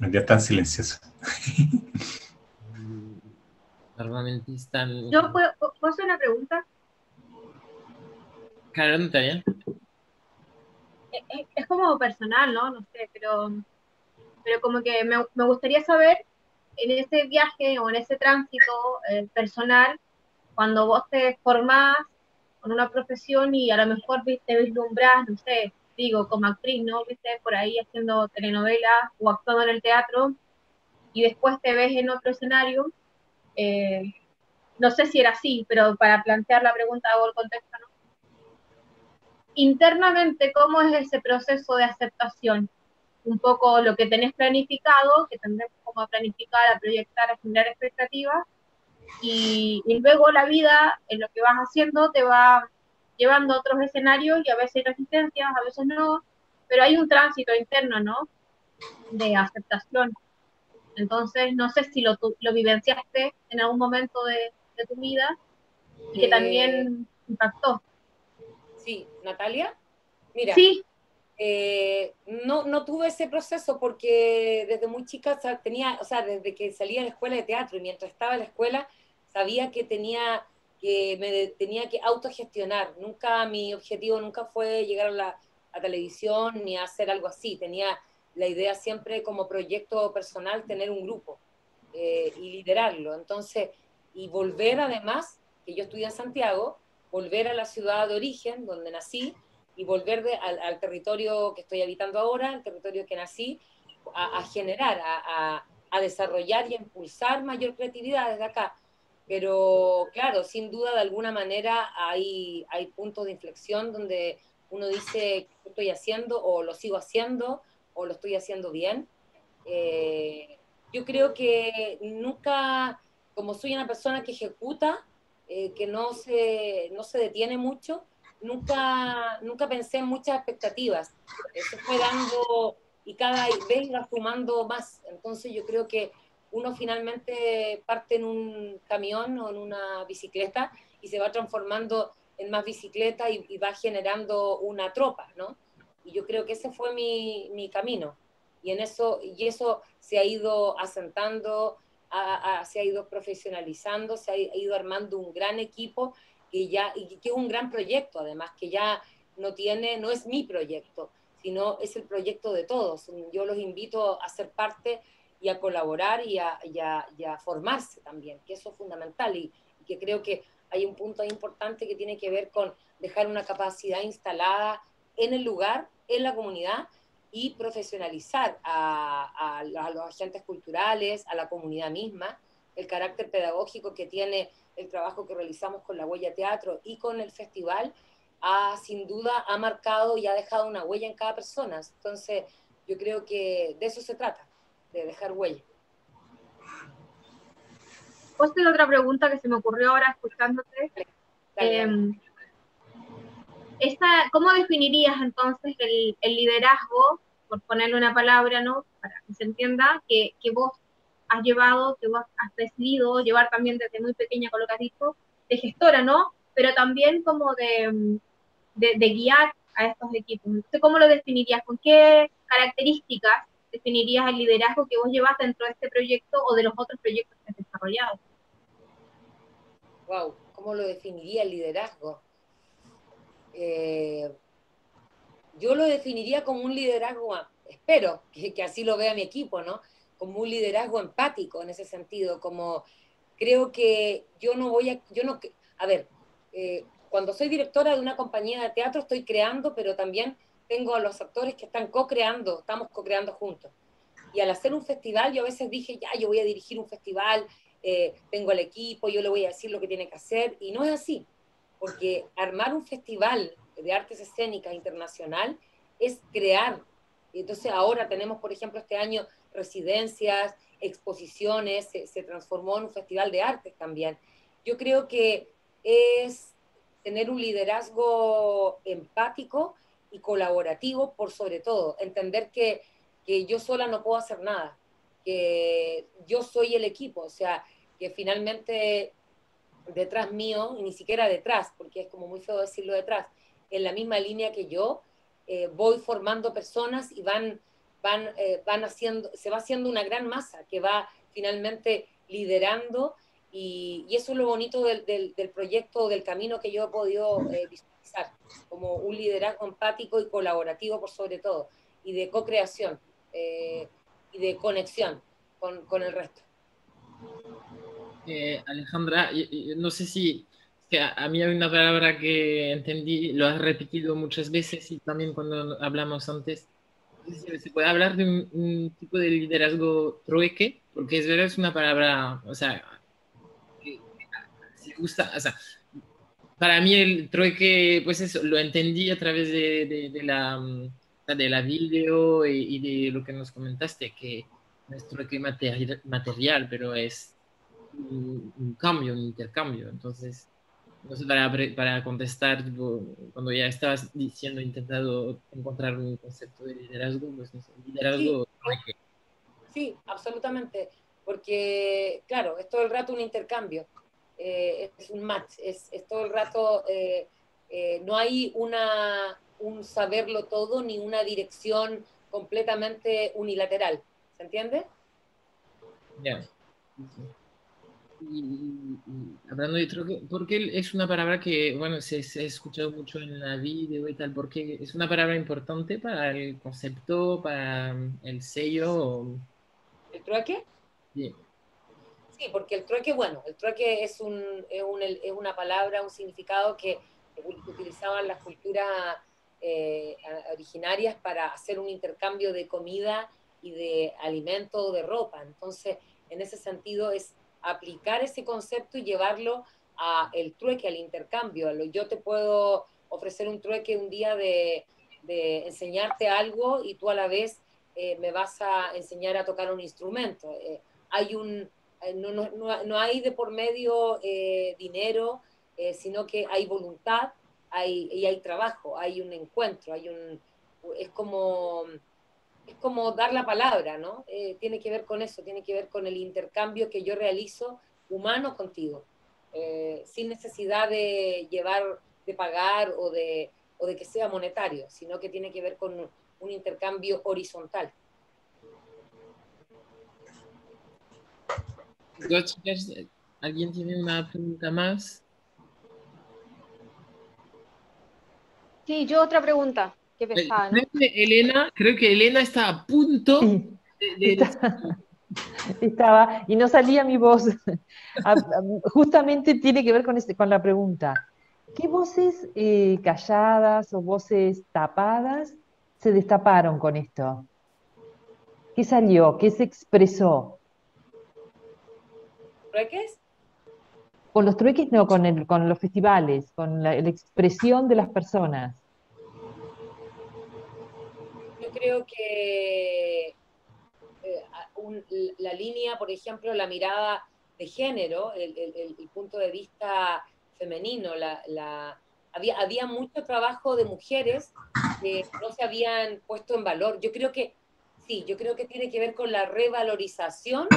Un día tan silencioso. Normalmente están... ¿Yo puedo, puedo hacer una pregunta? Claro, Natalia. Es, es- es como personal, ¿no? No sé, pero, pero como que me, me gustaría saber en ese viaje o en ese tránsito eh, personal, cuando vos te formás con una profesión y a lo mejor te vislumbrás, no sé, digo, como actriz, ¿no? Viste por ahí haciendo telenovelas o actuando en el teatro y después te ves en otro escenario. eh, no sé si era así, pero para plantear la pregunta o el contexto, ¿no? internamente, ¿cómo es ese proceso de aceptación? Un poco lo que tenés planificado, que tendremos como a planificar, a proyectar, a generar expectativas, y, y luego la vida, en lo que vas haciendo, te va llevando a otros escenarios y a veces hay resistencias, a veces no, pero hay un tránsito interno, ¿no? De aceptación. Entonces, no sé si lo, lo vivenciaste en algún momento de, de tu vida y que Eh, también impactó. Sí, Natalia. Mira, Sí. eh, no, no tuve ese proceso porque desde muy chica tenía, o sea, desde que salía de la escuela de teatro y mientras estaba en la escuela sabía que tenía que me tenía que autogestionar. Nunca mi objetivo nunca fue llegar a la a televisión ni a hacer algo así. Tenía la idea siempre como proyecto personal tener un grupo eh, y liderarlo. Entonces, y volver además, que yo estudié en Santiago, volver a la ciudad de origen, donde nací, y volver de- al, al territorio que estoy habitando ahora, al territorio que nací, a, a generar, a, a- a desarrollar y a impulsar mayor creatividad desde acá. Pero claro, sin duda, de alguna manera hay, hay puntos de inflexión donde uno dice, ¿qué estoy haciendo? O lo sigo haciendo, o lo estoy haciendo bien. Eh, yo creo que nunca, como soy una persona que ejecuta, eh, que no se, no se detiene mucho, nunca, nunca pensé en muchas expectativas. Se fue dando y cada vez iba sumando más. Entonces yo creo que uno finalmente parte en un camión o en una bicicleta y se va transformando en más bicicleta y, va generando una tropa, ¿no? Y yo creo que ese fue mi, mi camino. Y, en eso, y eso se ha ido asentando, se ha ido profesionalizando, se ha ido armando un gran equipo que ya, y que es un gran proyecto además, que ya no tiene, no es mi proyecto, sino es el proyecto de todos. Yo los invito a ser parte y a colaborar y a, y a- y a formarse también, que eso es fundamental y, y que creo que hay un punto importante que tiene que ver con dejar una capacidad instalada en el lugar, en la comunidad y profesionalizar a, a los agentes culturales, a la comunidad misma, el carácter pedagógico que tiene el trabajo que realizamos con la Huella Teatro y con el festival, ha, sin duda ha marcado y ha dejado una huella en cada persona. Entonces, yo creo que de eso se trata, de dejar huella. ¿Puedo hacer otra pregunta que se me ocurrió ahora escuchándote? Eh, esta- ¿Cómo definirías entonces el, el liderazgo, por ponerle una palabra, ¿no? Para que se entienda, que, que vos has llevado, que vos has decidido llevar también desde muy pequeña, con lo que has dicho, de gestora, ¿no? Pero también como de, mm, de, de guiar a estos equipos. Entonces, ¿cómo lo definirías? ¿Con qué características definirías el liderazgo que vos llevas dentro de este proyecto o de los otros proyectos que has desarrollado? Wow, ¿cómo lo definiría el liderazgo? Eh, yo lo definiría como un liderazgo, espero que, que así lo vea mi equipo, ¿no? Como un liderazgo empático en ese sentido, como creo que yo no voy a, yo no, a ver, eh, cuando soy directora de una compañía de teatro estoy creando, pero también tengo a los actores que están co-creando, estamos co-creando juntos. Y al hacer un festival, yo a veces dije, ya, yo voy a dirigir un festival, eh, tengo el equipo, yo le voy a decir lo que tiene que hacer, y no es así, porque armar un festival de artes escénicas internacional es crear. Entonces ahora tenemos, por ejemplo, este año residencias, exposiciones, se, se transformó en un festival de artes también. Yo creo que es tener un liderazgo empático y colaborativo por sobre todo, entender que, que yo sola no puedo hacer nada, que yo soy el equipo, o sea, que finalmente detrás mío, y ni siquiera detrás, porque es como muy feo decirlo detrás, en la misma línea que yo, eh, voy formando personas y van, van, eh, van haciendo, se va haciendo una gran masa que va finalmente liderando y, y eso es lo bonito del, del, del, proyecto, del camino que yo he podido eh, visualizar, como un liderazgo empático y colaborativo por sobre todo, y de co-creación y de conexión con, con el resto. Eh, Alejandra, no sé si que a, mí hay una palabra que entendí, lo has repetido muchas veces y también cuando hablamos antes, se puede hablar de un, un tipo de liderazgo trueque, porque es verdad, es una palabra, o sea, que, que gusta, o sea, para mí el trueque, pues eso, lo entendí a través de, de, de la, de la video y, y, de lo que nos comentaste, que no es trueque material, material pero es un, un cambio, un intercambio. Entonces, no sé, para, para contestar, tipo, cuando ya estabas diciendo, intentado encontrar un concepto de liderazgo, pues no sé, liderazgo. Sí, sí, absolutamente, porque, claro, es todo el rato un intercambio, eh, es un match, es, es todo el rato, eh, eh, no hay una, un saberlo todo ni una dirección completamente unilateral, ¿se entiende? Ya. Yeah. Y, y, hablando de trueque, porque es una palabra que, bueno, se, se, ha escuchado mucho en la video y tal, porque es una palabra importante para el concepto, para el sello. ¿El trueque? Sí. Sí, porque el trueque, bueno, el trueque es, un, es, un, es una palabra, un significado que utilizaban las culturas eh, originarias para hacer un intercambio de comida y de alimento o de ropa. Entonces, en ese sentido es aplicar ese concepto y llevarlo a el trueque, al intercambio. Yo te puedo ofrecer un trueque un día de, de enseñarte algo y tú a la vez eh, me vas a enseñar a tocar un instrumento. Eh, hay un, no, no, no, hay de por medio eh, dinero, sino que hay voluntad hay, y hay trabajo, hay un encuentro, hay un, es como es como dar la palabra, ¿no? Eh, tiene que ver con eso, tiene que ver con el intercambio que yo realizo humano contigo, eh, sin necesidad de llevar, de pagar o de, o de que sea monetario, sino que tiene que ver con un intercambio horizontal. ¿Alguien tiene una pregunta más? Sí, yo otra pregunta. Qué pesada, ¿no? creo, que Elena, creo que Elena está a punto sí. de, de... Está, estaba, y no salía mi voz. Justamente tiene que ver con, este, con la pregunta. ¿Qué voces eh, calladas o voces tapadas se destaparon con esto? ¿Qué salió? ¿Qué se expresó? ¿Trueques? Con los trueques no, con, el, con los festivales, con la, la expresión de las personas creo que eh, un, la línea, por ejemplo, la mirada de género, el, el, el punto de vista femenino, la, la, había, había mucho trabajo de mujeres que no se habían puesto en valor. Yo creo que sí, yo creo que tiene que ver con la revalorización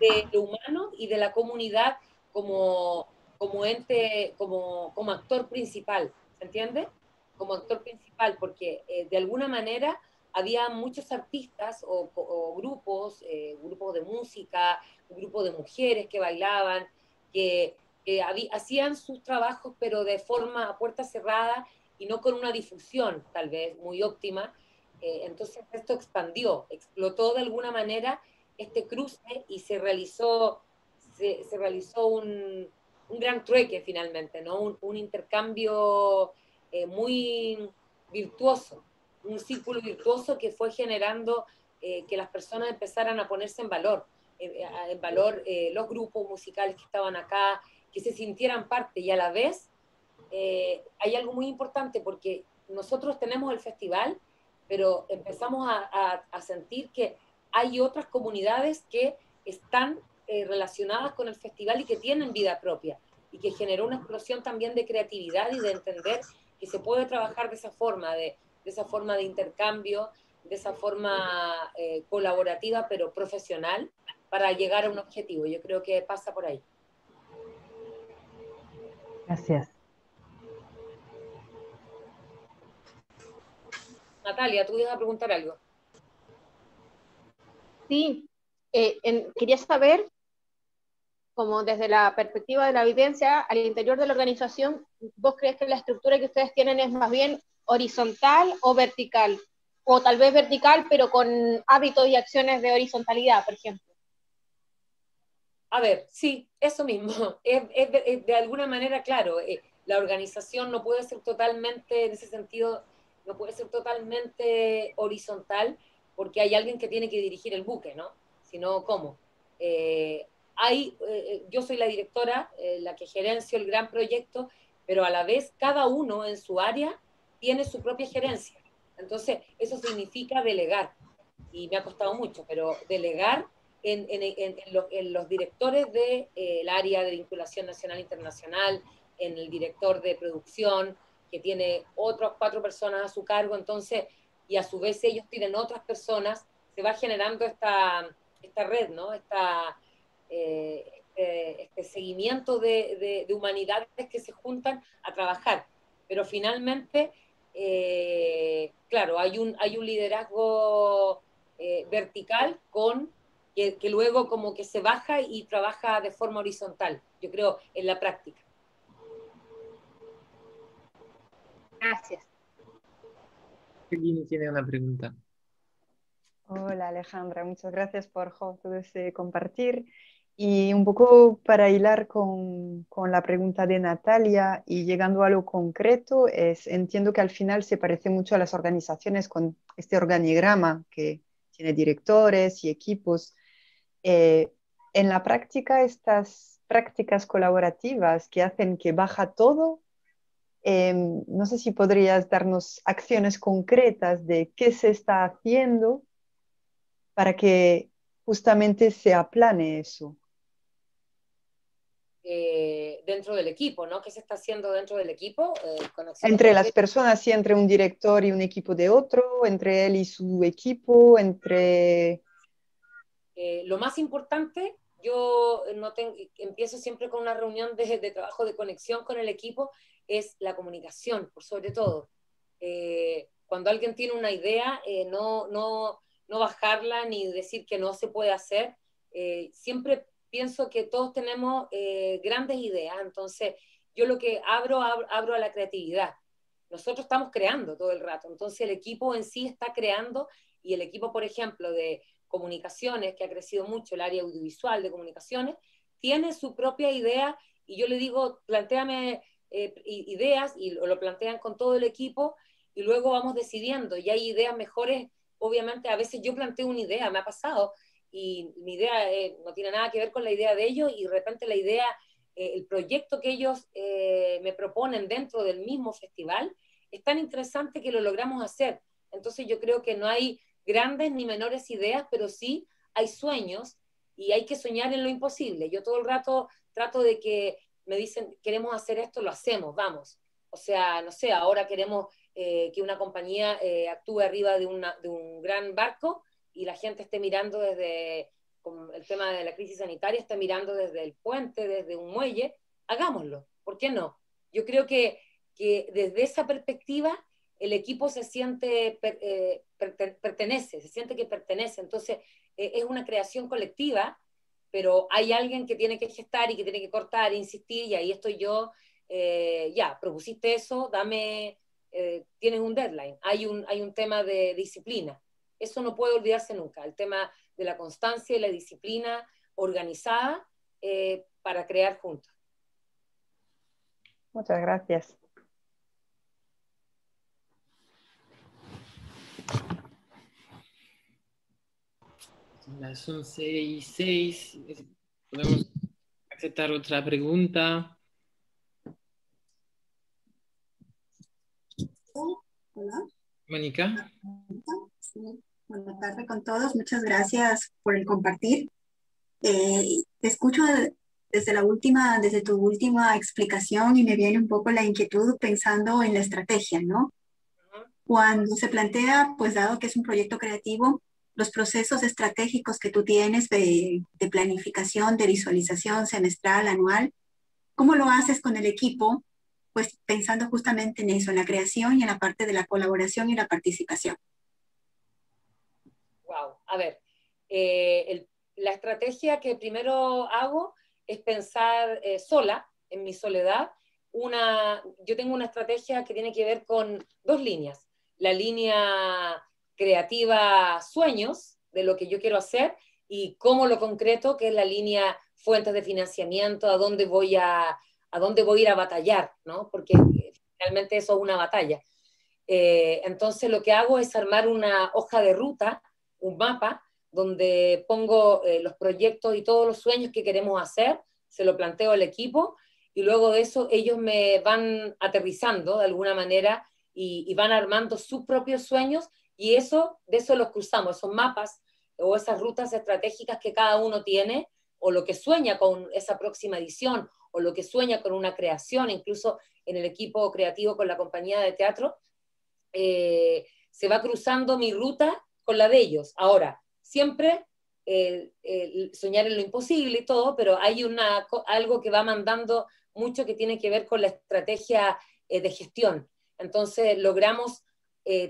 de lo humano y de la comunidad como, como ente, como, como actor principal, ¿se entiende? Como actor principal, porque eh, de alguna manera había muchos artistas o, grupos, eh, grupos de música, un grupo de mujeres que bailaban, que, hacían sus trabajos pero de forma a puerta cerrada y no con una difusión tal vez muy óptima. Eh, entonces esto expandió, explotó de alguna manera este cruce y se realizó, se, se realizó un, un, gran trueque finalmente, ¿no? un, un intercambio eh, muy virtuoso un círculo virtuoso que fue generando eh, que las personas empezaran a ponerse en valor, eh, en valor eh, los grupos musicales que estaban acá, que se sintieran parte y a la vez eh, hay algo muy importante porque nosotros tenemos el festival, pero empezamos a, a, a sentir que hay otras comunidades que están eh, relacionadas con el festival y que tienen vida propia y que generó una explosión también de creatividad y de entender que se puede trabajar de esa forma, de de esa forma de intercambio, de esa forma eh, colaborativa pero profesional, para llegar a un objetivo. Yo creo que pasa por ahí. Gracias. Natalia, tú ibas a preguntar algo. Sí, eh, quería saber, como desde la perspectiva de la evidencia, al interior de la organización, ¿vos crees que la estructura que ustedes tienen es más bien horizontal o vertical? O tal vez vertical, pero con hábitos y acciones de horizontalidad, por ejemplo. A ver, sí, eso mismo. De alguna manera, claro, eh, la organización no puede ser totalmente, en ese sentido, no puede ser totalmente horizontal porque hay alguien que tiene que dirigir el buque, ¿no? Si no, ¿cómo? Eh, hay, eh, yo soy la directora, eh, la que gerencio el gran proyecto, pero a la vez cada uno en su área tiene su propia gerencia. Entonces, eso significa delegar. Y me ha costado mucho, pero delegar en, en- en- los, en los directores del de, eh, área de vinculación nacional e internacional, en el director de producción, que tiene otras cuatro personas a su cargo, entonces, y a su vez ellos tienen otras personas, se va generando esta, esta red, ¿no? Esta, eh, este, seguimiento de, de- de humanidades que se juntan a trabajar. Pero finalmente, eh, claro, hay un, hay un liderazgo eh, vertical con que, que luego como que se baja y trabaja de forma horizontal, yo creo, en la práctica. Gracias. Alguien tiene una pregunta. Hola Alejandra, muchas gracias por todo ese compartir. Y un poco para hilar con, con la pregunta de Natalia y llegando a lo concreto, es, entiendo que al final se parece mucho a las organizaciones con este organigrama que tiene directores y equipos. Eh, en la práctica, estas prácticas colaborativas que hacen que baja todo, eh, no sé si podrías darnos acciones concretas de qué se está haciendo para que justamente se aplane eso. Eh, dentro del equipo, ¿no? ¿Qué se está haciendo dentro del equipo? Eh, Entre las personas y entre un director y un equipo de otro, entre él y su equipo, entre... Eh, lo más importante, yo no tengo, empiezo siempre con una reunión de, de trabajo de conexión con el equipo, es la comunicación, por sobre todo. Eh, cuando alguien tiene una idea, eh, no, no, no bajarla ni decir que no se puede hacer. Eh, siempre pienso que todos tenemos grandes ideas, entonces yo lo que abro, abro, abro a la creatividad. Nosotros estamos creando todo el rato, entonces el equipo en sí está creando y el equipo, por ejemplo, de comunicaciones, que ha crecido mucho el área audiovisual de comunicaciones, tiene su propia idea y yo le digo, planteame eh, ideas y lo, plantean con todo el equipo y luego vamos decidiendo y hay ideas mejores, obviamente a veces yo planteo una idea, me ha pasado, y mi idea eh, no tiene nada que ver con la idea de ellos y de repente la idea, eh, el proyecto que ellos me proponen dentro del mismo festival es tan interesante que lo logramos hacer. Entonces yo creo que no hay grandes ni menores ideas, pero sí hay sueños y hay que soñar en lo imposible. Yo todo el rato trato de que me dicen, queremos hacer esto, lo hacemos, vamos. O sea, no sé, ahora queremos eh, que una compañía eh, actúe arriba de, una, de un gran barco y la gente esté mirando desde el tema de la crisis sanitaria, esté mirando desde el puente, desde un muelle, hagámoslo, ¿por qué no? Yo creo que, que desde esa perspectiva el equipo se siente, eh, per, pertenece, se siente que pertenece, entonces es una creación colectiva, pero hay alguien que tiene que gestar y que tiene que cortar, insistir, y ahí estoy yo, eh, ya, propusiste eso, dame, eh, tienes un deadline, hay un, hay un tema de disciplina, eso no puede olvidarse nunca, el tema de la constancia y la disciplina organizada eh, para crear juntos. Muchas gracias. Las 11 y 6. Podemos aceptar otra pregunta. Hola. Mónica. Buenas tardes con todos. Muchas gracias por el compartir. Eh, te escucho desde la última, desde tu última explicación y me viene un poco la inquietud pensando en la estrategia, ¿no? Cuando se plantea, pues dado que es un proyecto creativo, los procesos estratégicos que tú tienes de, planificación, de visualización semestral, anual, ¿cómo lo haces con el equipo? Pues pensando justamente en eso, en la creación y en la parte de la colaboración y la participación. Wow, a ver, eh, la estrategia que primero hago es pensar eh, sola, en mi soledad. Una, yo tengo una estrategia que tiene que ver con dos líneas. La línea creativa sueños, de lo que yo quiero hacer, y cómo lo concreto, que es la línea fuentes de financiamiento, a dónde voy a, a dónde voy a ir a batallar, ¿no? Porque realmente eso es una batalla. Eh, entonces lo que hago es armar una hoja de ruta, un mapa, donde pongo eh, los proyectos y todos los sueños que queremos hacer, se lo planteo al equipo y luego de eso ellos me van aterrizando de alguna manera y, y, van armando sus propios sueños y eso, de eso los cruzamos, esos mapas o esas rutas estratégicas que cada uno tiene o lo que sueña con esa próxima edición o lo que sueña con una creación, incluso en el equipo creativo con la compañía de teatro, eh, se va cruzando mi ruta con la de ellos. Ahora, siempre eh, eh, soñar en lo imposible y todo, pero hay una, algo que va mandando mucho que tiene que ver con la estrategia eh, de gestión. Entonces logramos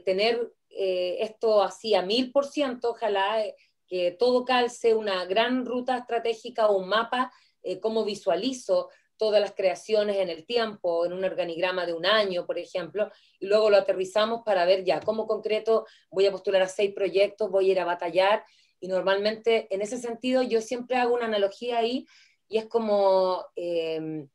tener esto así a mil por ciento, ojalá que todo calce, una gran ruta estratégica o un mapa, cómo visualizo todas las creaciones en el tiempo, en un organigrama de un año, por ejemplo, y luego lo aterrizamos para ver ya cómo concreto voy a postular a seis proyectos, voy a ir a batallar, y normalmente en ese sentido yo siempre hago una analogía ahí, y es como, eh,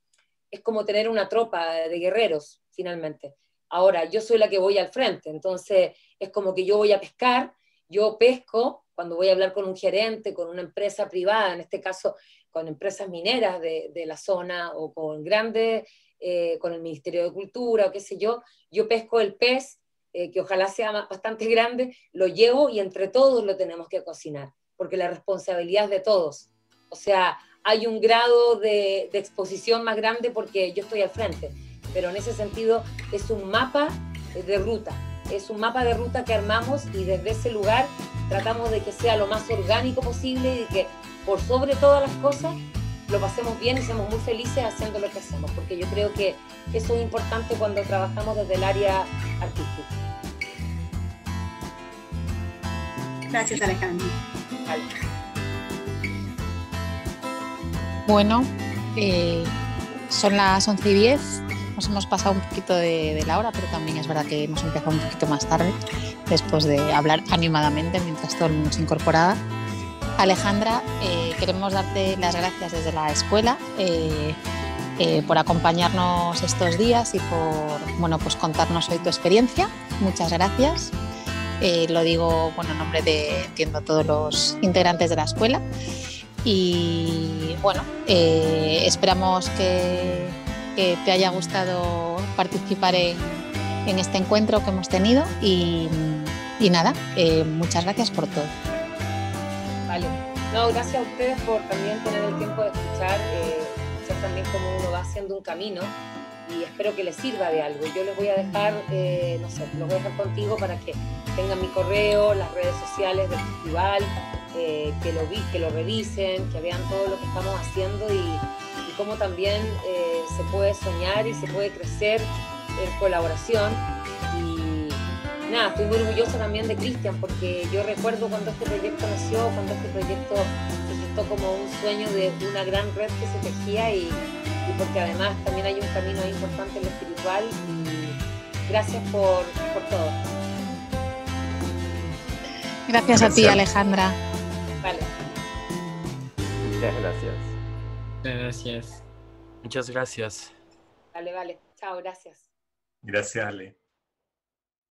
es como tener una tropa de guerreros, finalmente. Ahora, yo soy la que voy al frente, entonces es como que yo voy a pescar, yo pesco cuando voy a hablar con un gerente, con una empresa privada, en este caso con empresas mineras de, la zona o con grandes, eh, con el Ministerio de Cultura o qué sé yo, yo pesco el pez, eh, que ojalá sea bastante grande, lo llevo y entre todos lo tenemos que cocinar, porque la responsabilidad es de todos. O sea, hay un grado de exposición más grande porque yo estoy al frente, pero en ese sentido es un mapa de ruta, es un mapa de ruta que armamos y desde ese lugar tratamos de que sea lo más orgánico posible y que por sobre todas las cosas, lo pasemos bien y seamos muy felices haciendo lo que hacemos, porque yo creo que eso es importante cuando trabajamos desde el área artística. Gracias, Alejandro. Bueno, eh, son las 11 y 10. Nos hemos pasado un poquito de, la hora, pero también es verdad que hemos empezado un poquito más tarde, después de hablar animadamente mientras todo el mundo se incorporaba. Alejandra, eh, queremos darte las gracias desde la escuela eh, eh, por acompañarnos estos días y por bueno, pues contarnos hoy tu experiencia. Muchas gracias. Eh, lo digo bueno, en nombre de entiendo, todos los integrantes de la escuela. Y bueno, eh, esperamos que, que, te haya gustado participar en, en, este encuentro que hemos tenido. Y, y nada, muchas gracias por todo. Vale. No, gracias a ustedes por también tener el tiempo de escuchar, eh, escuchar también cómo uno va haciendo un camino y espero que les sirva de algo. Yo les voy a dejar, eh, no sé, los voy a dejar contigo para que tengan mi correo, las redes sociales del festival, eh, que, lo vi, que lo revisen, que vean todo lo que estamos haciendo y cómo también eh, se puede soñar y se puede crecer en colaboración nada, estoy muy orgullosa también de Cristian, porque yo recuerdo cuando este proyecto nació, cuando este proyecto se gestó como un sueño de una gran red que se tejía y, y porque además también hay un camino ahí importante en lo espiritual y gracias por, por todo. Gracias, gracias, a ti, Alejandra. Vale. Muchas gracias. Muchas gracias. Muchas gracias. Vale, vale. Chao, gracias. Gracias, Ale.